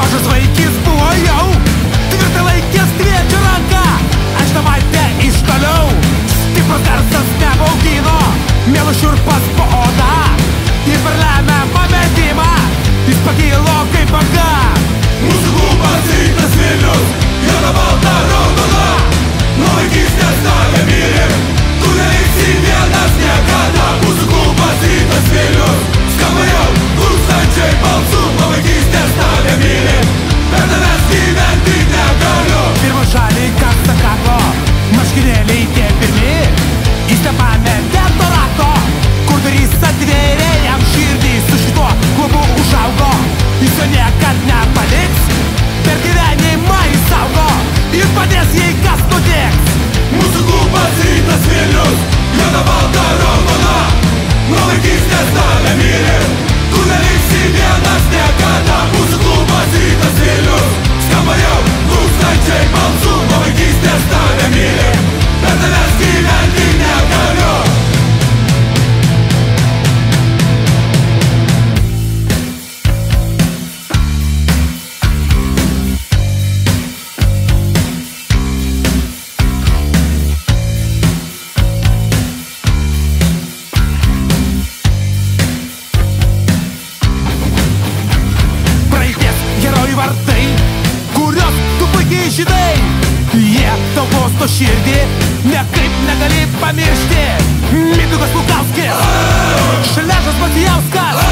Мажу свои кисы žydai Jie tau posto širdį Nekaip negali pamiršti. Mitikas Lukauskis Šležas Matijauskas